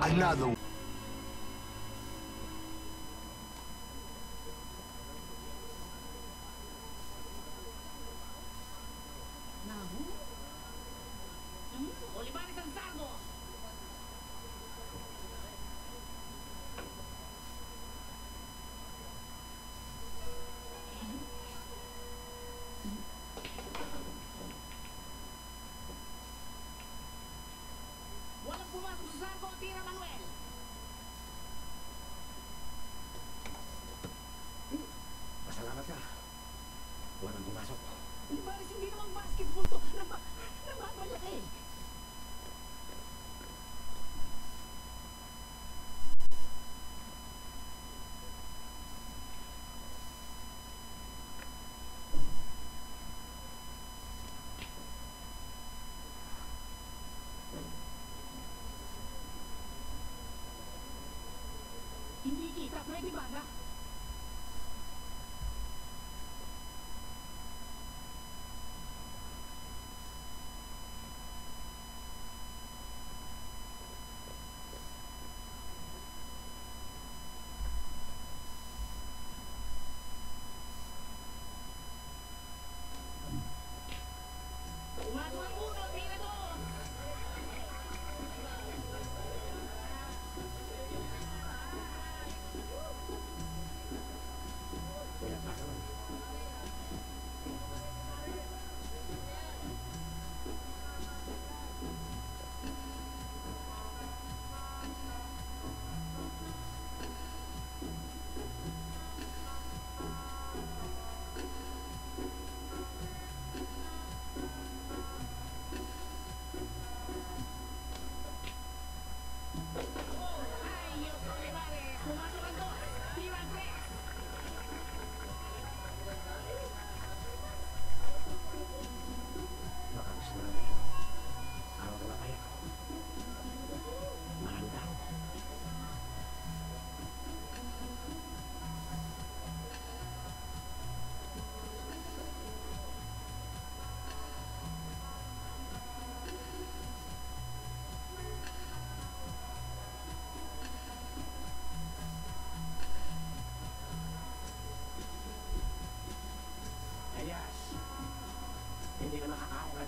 another Pira Manuel. Pasalamat ka. Huwag nang pumasok. Ibaris, hindi naman basketball to. Nababal na eh.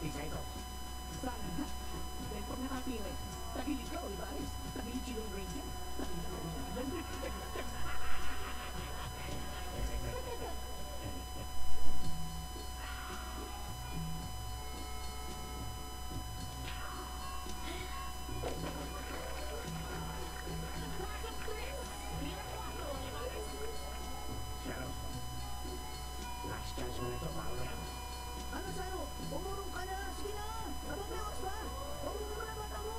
Last. Ano sa'yo? Umurong ka na! Sige na! Anong mewas pa? Umurong na bata mo!